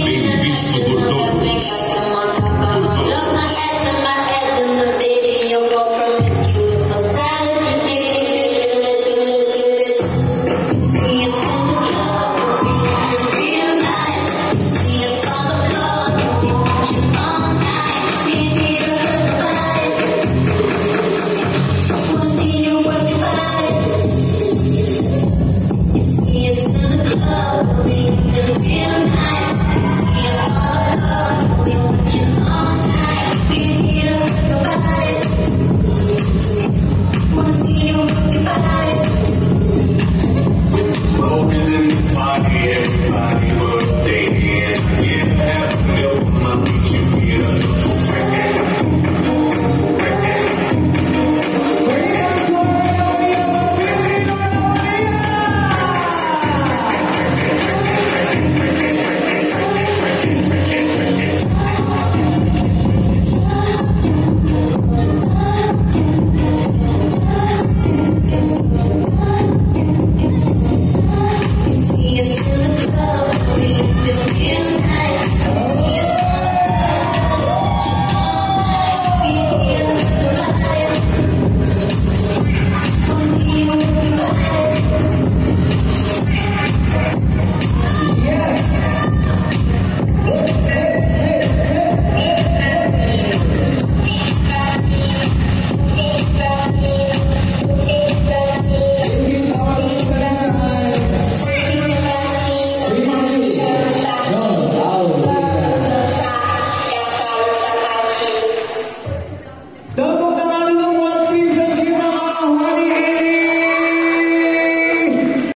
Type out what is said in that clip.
bem visto por todos. here.